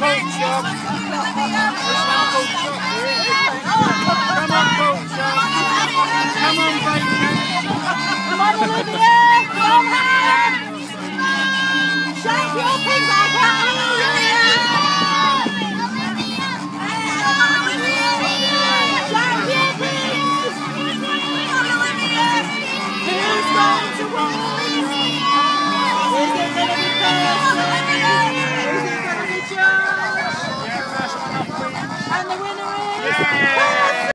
Come on. Come on, baby. Come on, Olivia. Come on. Shake your And the winner is... Yay!